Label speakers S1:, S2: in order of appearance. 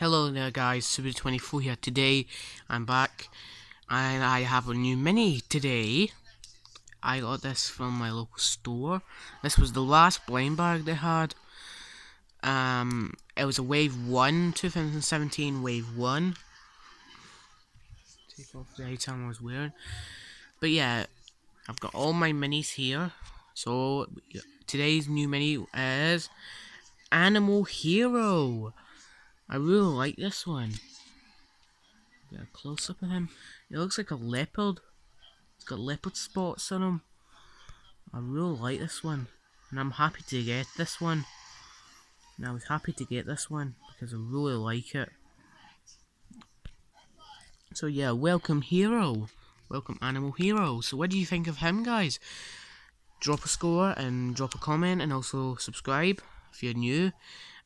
S1: Hello there guys, Super24 here. Today I'm back and I have a new mini today. I got this from my local store. This was the last blind bag they had. Um, it was a Wave 1, 2017 Wave 1. Take off the item I was wearing. But yeah, I've got all my minis here. So today's new mini is Animal Hiro. I really like this one. Get a close up of him. It looks like a leopard. It's got leopard spots on him. I really like this one. And I'm happy to get this one. And I was happy to get this one because I really like it. So yeah, welcome Hiro. Welcome Animal Hiro. So what do you think of him guys? Drop a score and drop a comment and also subscribe if you're new.